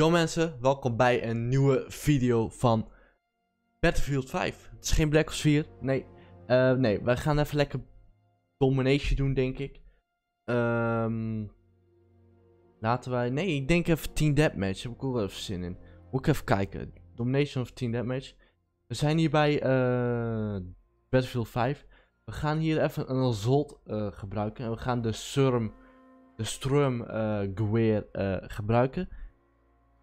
Yo mensen, welkom bij een nieuwe video van Battlefield 5. Het is geen Black Ops 4, nee. Eh, nee, wij gaan even lekker Domination doen, denk ik. Ehm laten wij... Nee, ik denk even Team Deathmatch. Daar heb ik ook wel even zin in. Moet ik even kijken. Domination of Team Deathmatch. We zijn hier bij eh, Battlefield 5. We gaan hier even een Zolt uh, gebruiken. En we gaan de Surm, de Strum uh, Geweer gebruiken.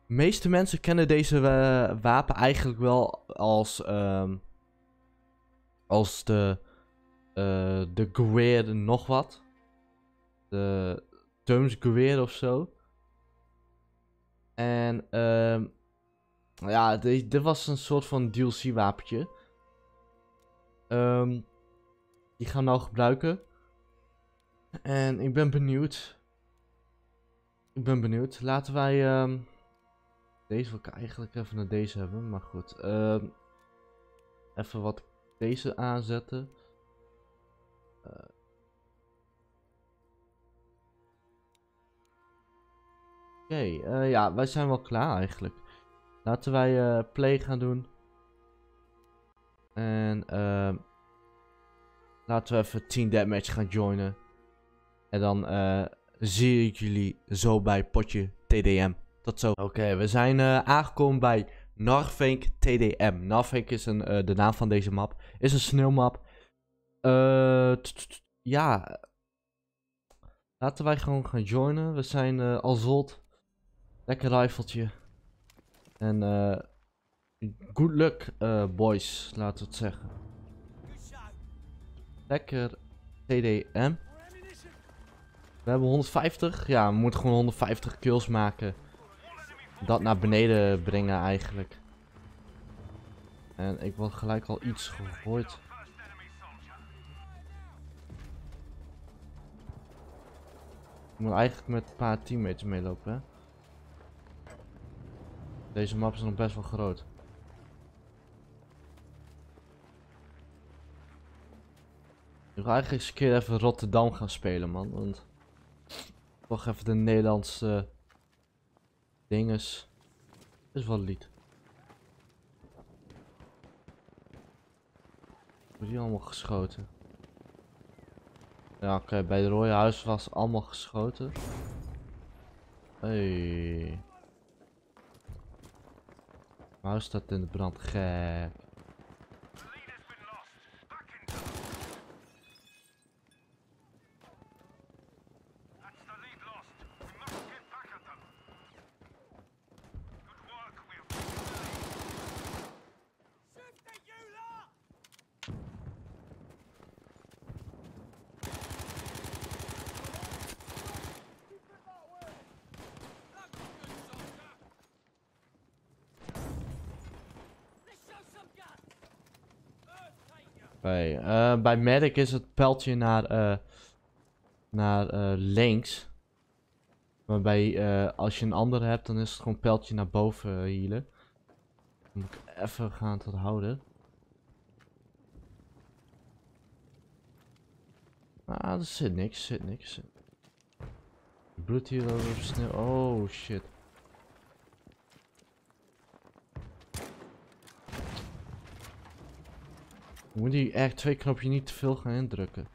Meeste mensen kennen deze wapen eigenlijk wel als, um, als de, de Geweer nog wat. De Tums Geweer of zo. En um, ja, dit, dit was een soort van DLC wapentje. Um, die gaan we nou gebruiken. En ik ben benieuwd. Ik ben benieuwd. Laten wij... Um, deze wil ik eigenlijk even naar deze hebben. Maar goed. Um, even wat deze aanzetten. Uh, Oké, uh, ja, wij zijn wel klaar eigenlijk. Laten wij uh, play gaan doen. En uh, laten we even Team Deathmatch gaan joinen. En dan zie ik jullie zo bij potje TDM. Tot zo. Oké, we zijn uh, aangekomen bij Narvink TDM. Narvink is een, uh, de naam van deze map. Is een sneeuwmap. Uh, ja. Laten wij gewoon gaan joinen. We zijn al zot. Lekker rifeltje. En uh, good luck boys, laten we het zeggen. Lekker TDM. We hebben 150. Ja, we moeten gewoon 150 kills maken. Dat naar beneden brengen eigenlijk. En ik word gelijk al iets gegooid. Ik moet eigenlijk met een paar teammates meelopen, hè. Deze map is nog best wel groot. Ik wil eigenlijk eens een keer even Rotterdam gaan spelen, man. Want toch even de Nederlandse dinges. Is wel lied. Wordt die allemaal geschoten? Ja, oké, bij de rode huis was allemaal geschoten. Hey. Huis staat in de brand, gek. Uh, bij medic is het pijltje naar, uh, naar uh, links. Maar bij, als je een andere hebt, dan is het gewoon pijltje naar boven healen. Dan moet ik even gaan tot houden. Ah, er zit niks, zit niks. Bloed hier over snel. Oh shit. Moet die echt twee knopjes niet te veel gaan indrukken.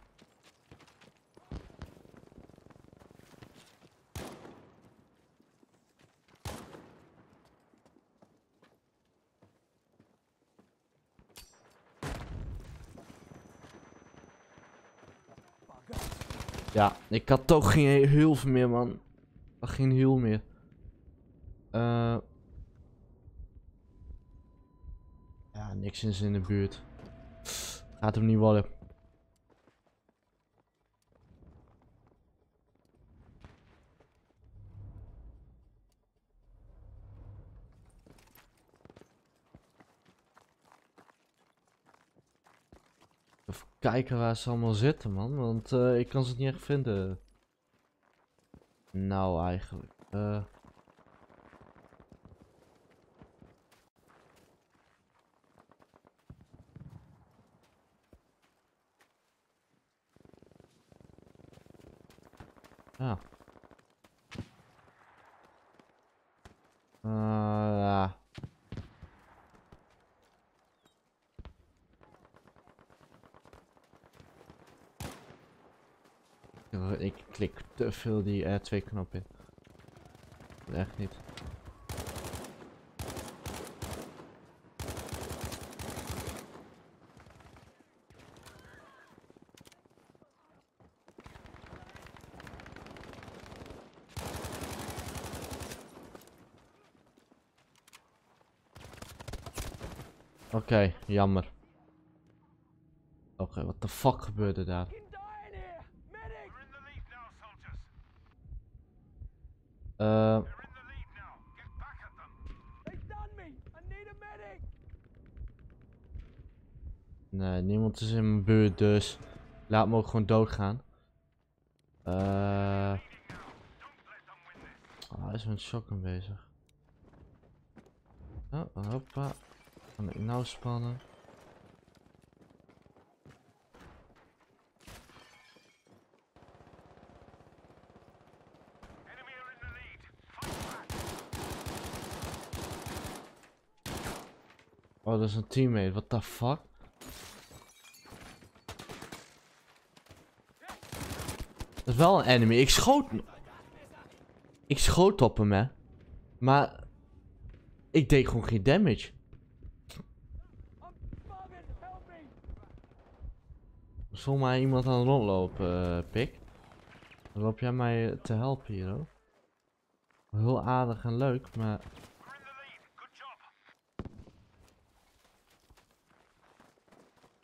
Ja, ik had toch geen hulp meer, man. Geen heel meer. Uh... Ja, niks is in de buurt. Gaat hem niet worden. Kijken waar ze allemaal zitten, man. Want uh, ik kan ze niet echt vinden. Nou, eigenlijk. Uh... Oh. Uh, ik klik te veel die R2-knop in. Echt niet. Oké, jammer. Oké, wat de fuck gebeurde daar? Uh, nee, niemand is in mijn buurt, dus laat me ook gewoon doodgaan. Uh, oh, hij is met shocken bezig. Oh, hoppa. Kan ik nou spannen? Oh, dat is een teammate. What the fuck? Dat is wel een enemy. Ik schoot... Ik schoot op hem, hè. Maar... Ik deed gewoon geen damage. Is mij iemand aan het rondlopen, uh, Pik. Dan loop jij mij te helpen hier, hoor. Heel aardig en leuk, maar...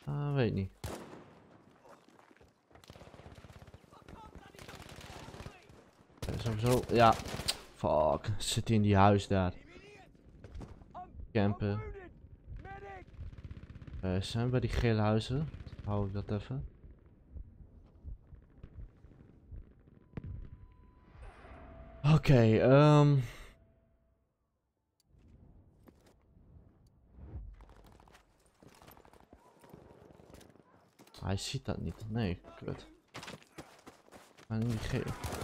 Uh, weet niet. Sowieso, ja. Fuck, zit hij in die huis daar. Campen. Uh, zijn we bij die gele huizen? Hou ik dat even. Oké, okay, um... Hij ziet dat niet. Nee, kut. Maar niet geven.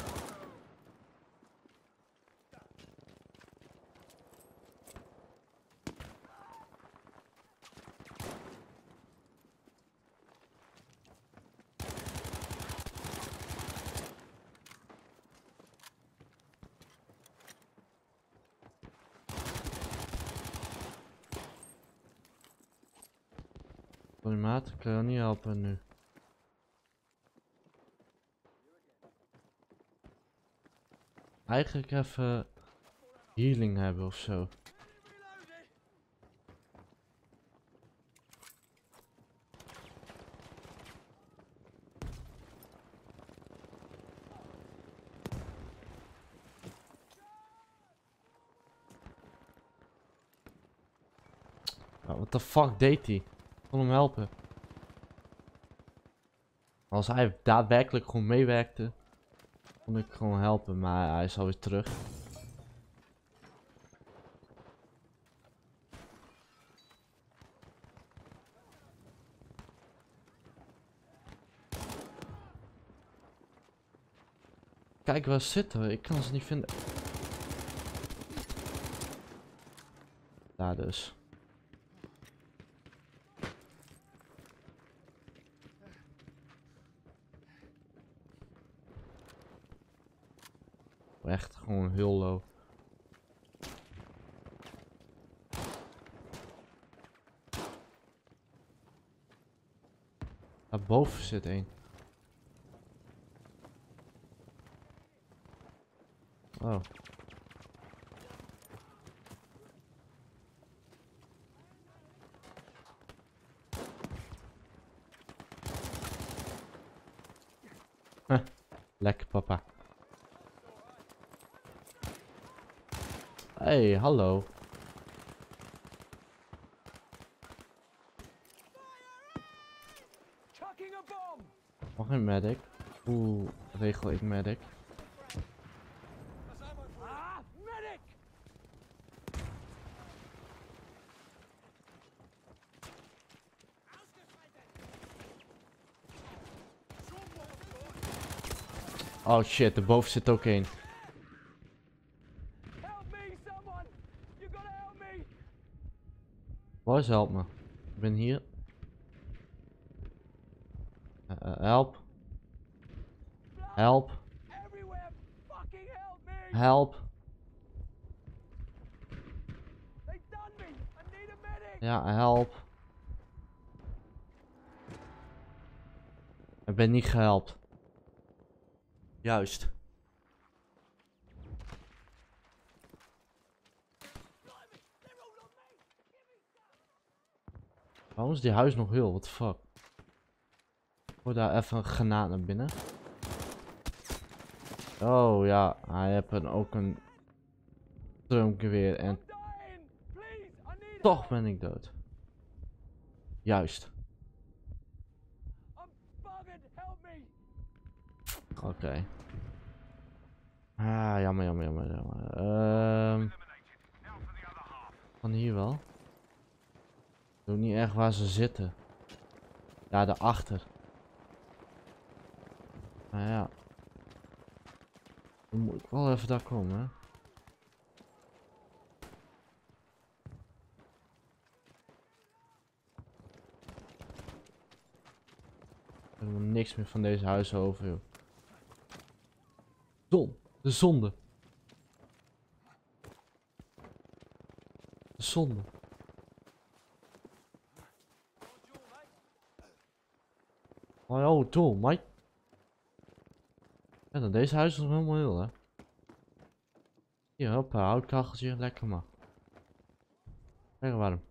Sorry ik kan niet helpen nu. Eigenlijk even healing hebben of zo. Wat de fuck deed hij? kon hem helpen. Als hij daadwerkelijk gewoon meewerkte, kon ik gewoon helpen, maar hij is alweer terug. Kijk, waar zitten we? Ik kan ze niet vinden. Daar dus. Echt gewoon heel low. Daarboven zit één. Oh. Lekker papa. Hey, hallo. Mag een medic? Hoe regel ik medic? Oh shit, de boven zit ook één. Boys, help me. Ik ben hier. Uh, help. Help. Help! Help. Ja, help. Ik ben niet gehelpt. Juist. Waarom is die huis nog heel? What the fuck? Gooi daar even een granaat naar binnen. Oh ja, hij heeft een, ook een stroomgeweer en toch ben ik dood. Juist. Oké. Ah, jammer, jammer, jammer, jammer. Ehm. Van hier wel. Ik weet niet echt waar ze zitten. Ja, daarachter. Nou ja. Dan moet ik wel even daar komen, hè. Helemaal niks meer van deze huizen over, joh. Zon. De zonde. De zonde. Oh, dol, Mike. Ja, dan deze huis is nog helemaal heel, hè. Hier, hoppa, houtkacheltje, lekker maar. Lekker warm.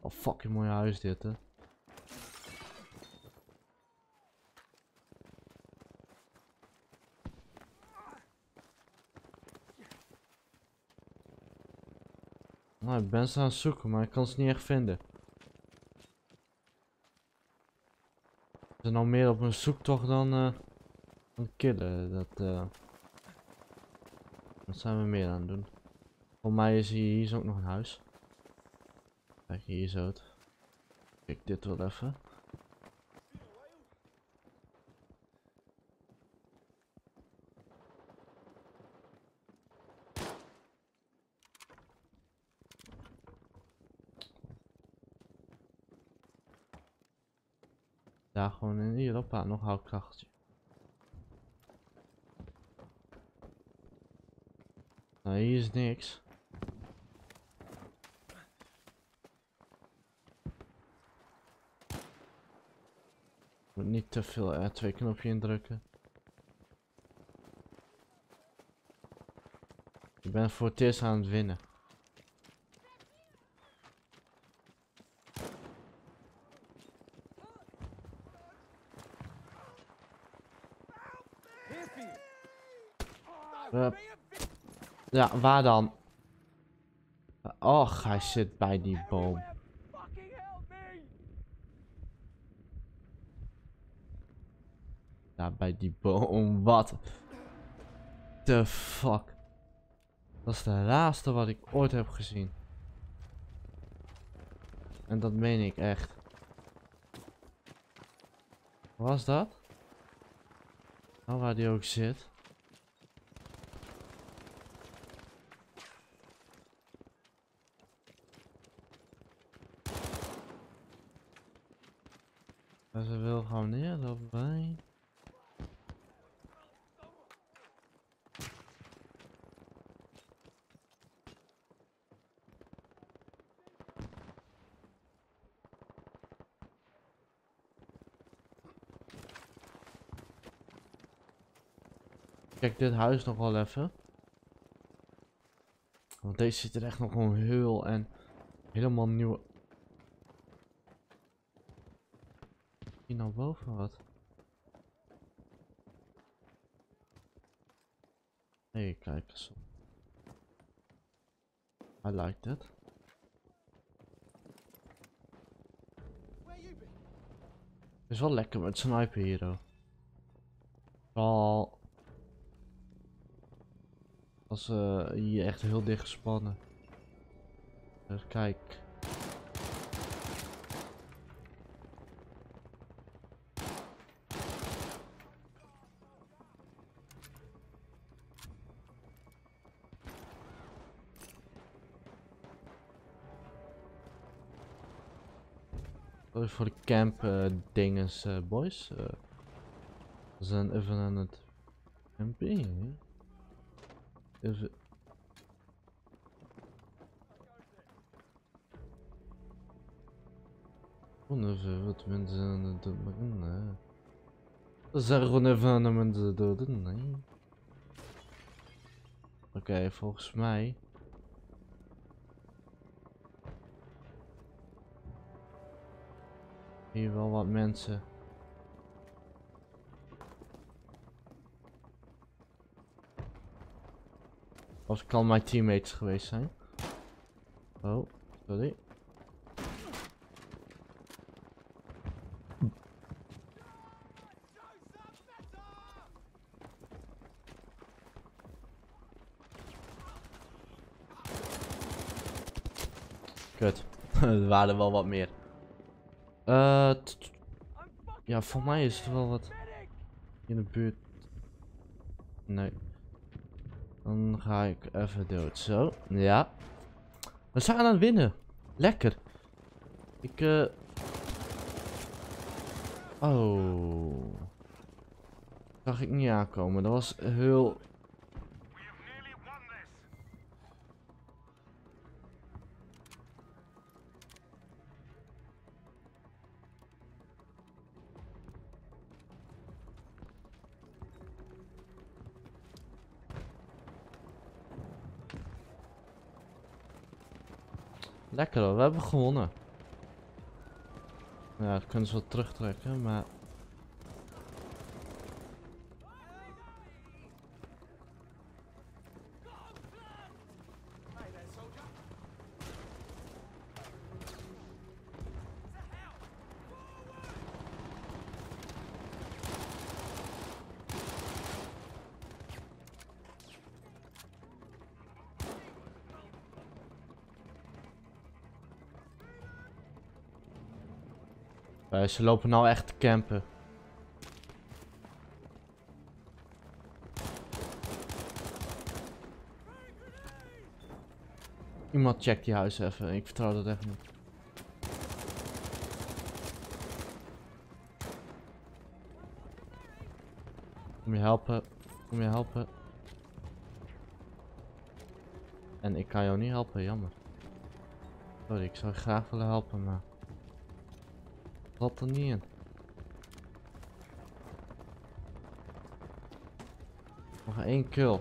Oh, fucking mooi huis dit, hè. Nou, ik ben ze aan het zoeken, maar ik kan ze niet echt vinden. Zijn nou meer op een zoektocht dan het killen. Dat, eh dat zijn we meer aan het doen. Voor mij is hier, hier is ook nog een huis. Kijk, hier zo het. Kijk, dit wel even. Daar gewoon in hoppa, nog houtkrachtje. Nou, hier is niks. Moet niet te veel R2 knopje indrukken. Ik ben voor het eerst aan het winnen. Ja, waar dan? Och, hij zit bij die boom. Me! Ja, bij die boom. Wat? The fuck? Dat is de laatste wat ik ooit heb gezien. En dat meen ik echt. Wat was dat? Nou, waar die ook zit. Gewoon neer, dat bij. Kijk dit huis nog wel even. Want deze ziet er echt nog gewoon heel en helemaal nieuw. Hier naar boven wat? Hey, kijk eens. I like that. Is wel lekker met sniper hier hoor. Wel. Als eh hier echt heel dicht gespannen. Dus kijk. Voor de camp eh, dinges, eh, boys. Eh, we zijn even aan het camping. Even... Gewoon wat mensen aan het doen. Nee. We zijn gewoon even aan de mensen doden, nee. Oké, volgens mij. Hier wel wat mensen. Of kan mijn teammates geweest zijn. Oh, sorry. Kut. er waren wel wat meer. Fucking ja, voor mij is er wel wat in de buurt. Nee. Dan ga ik even dood. Zo. Ja. We zijn aan het winnen. Lekker. Ik, eh... Oh. Zag ik niet aankomen. Dat was heel... Lekker hoor, we hebben gewonnen. Ja, dat kunnen ze wel terugtrekken, maar... Eh, ze lopen nou echt te campen. Iemand checkt die huis even. Ik vertrouw dat echt niet. Kom je helpen? Kom je helpen? En ik kan jou niet helpen, jammer. Sorry, ik zou graag willen helpen, maar... Valt er niet in. Nog één kill.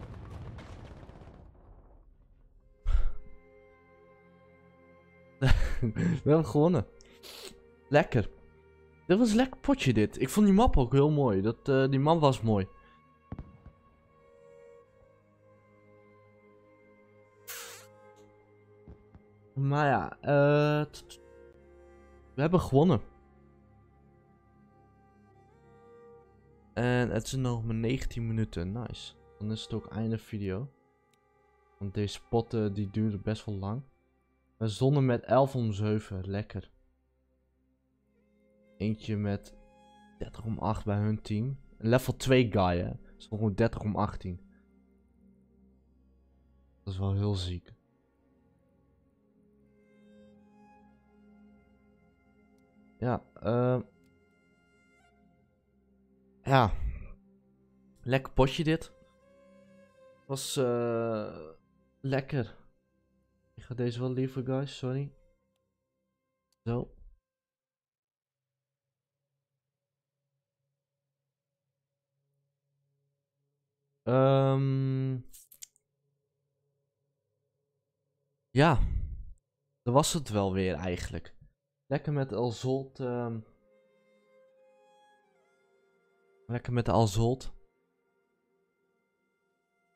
We hebben gewonnen. Lekker. Dit was een lekker potje dit. Ik vond die map ook heel mooi. Dat, eh, die map was mooi. Maar ja, eh, we hebben gewonnen. En het zijn nog maar 19 minuten. Nice. Dan is het ook einde video. Want deze potten die duren best wel lang. We zonnen met 11 om 7. Lekker. Eentje met 30 om 8 bij hun team. Een level 2 guy hè. Gewoon 30 om 18. Dat is wel heel ziek. Ja, ehm ja. Lekker potje dit. Was eh lekker. Ik ga deze wel liever, guys. Sorry. Zo. Ehm ja. Dat was het wel weer eigenlijk. Lekker met ehm Lekker met de Alzolt.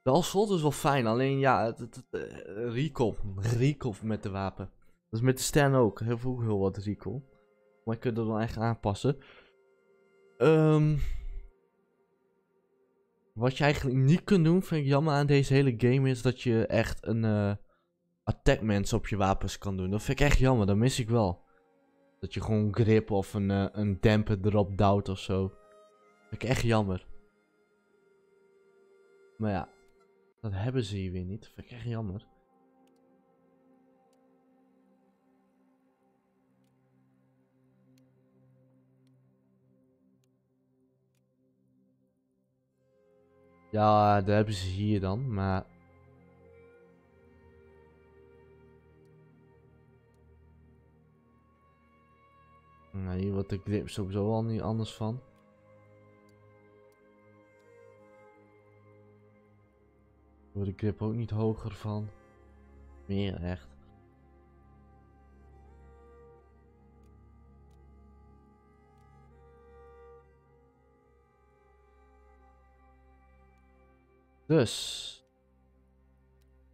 De Alzolt is wel fijn, alleen ja, het, het, het, eh, recall. Recall met de wapen. Dat is met de Stan ook. Heel veel heel wat recall. Maar je kunt het wel echt aanpassen. Ehm wat je eigenlijk niet kunt doen, vind ik jammer aan deze hele game, is dat je echt een eh attackmans op je wapens kan doen. Dat vind ik echt jammer, dat mis ik wel. Dat je gewoon grip of een, eh, een demper erop duwt of zo. Vind ik echt jammer. Maar ja, dat hebben ze hier weer niet. Vind ik echt jammer. Ja, dat hebben ze hier dan, maar... Nee, hier wordt de grip sowieso al niet anders van. Wordt de grip ook niet hoger van. Meer echt. Dus.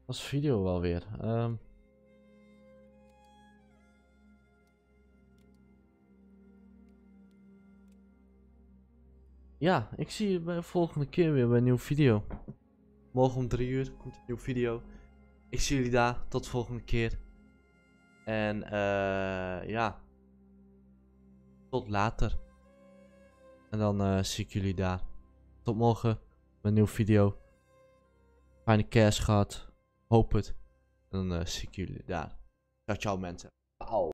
Dat video wel weer. Ehm. Ja, ik zie je bij de volgende keer weer bij een nieuwe video. Morgen om 3 uur komt een nieuwe video. Ik zie jullie daar. Tot de volgende keer. En eh ja. Tot later. En dan eh, zie ik jullie daar. Tot morgen. Met een nieuwe video. Fijne kerst gehad. Hoop het. En dan eh, zie ik jullie daar. Ciao, ciao mensen.